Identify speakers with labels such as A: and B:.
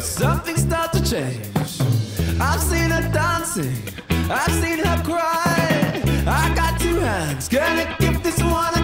A: something starts to change. I've seen her dancing, I've seen her cry. I got two hands, gonna give this one